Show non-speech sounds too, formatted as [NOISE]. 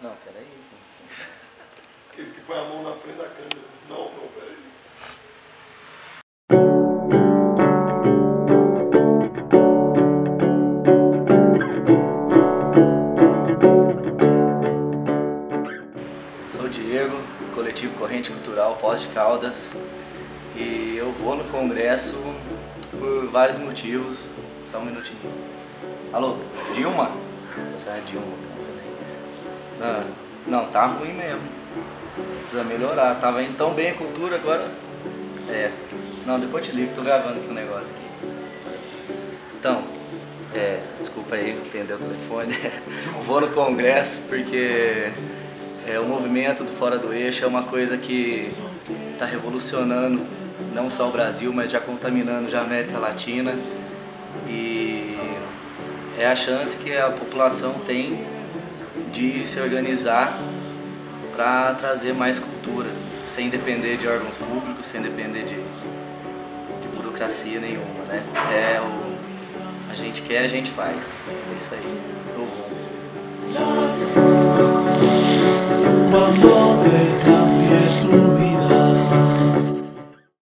Não, peraí. Aqueles que põem a mão na frente da câmera. Não, não, peraí. Sou o Diego, coletivo Corrente Cultural Pós de Caldas. E eu vou no congresso por vários motivos. Só um minutinho. Alô, Dilma? Você é Dilma, Não, não, tá ruim mesmo. Precisa melhorar. Tava indo tão bem a cultura, agora. É. Não, depois eu te ligo, tô gravando aqui um negócio aqui. Então, é, desculpa aí, atender o telefone. [LAUGHS] Vou no congresso porque é, o movimento do Fora do Eixo é uma coisa que está revolucionando não só o Brasil, mas já contaminando já a América Latina. E é a chance que a população tem de se organizar para trazer mais cultura, sem depender de órgãos públicos, sem depender de, de burocracia nenhuma, né? É o a gente quer, a gente faz. É isso aí. Eu vou.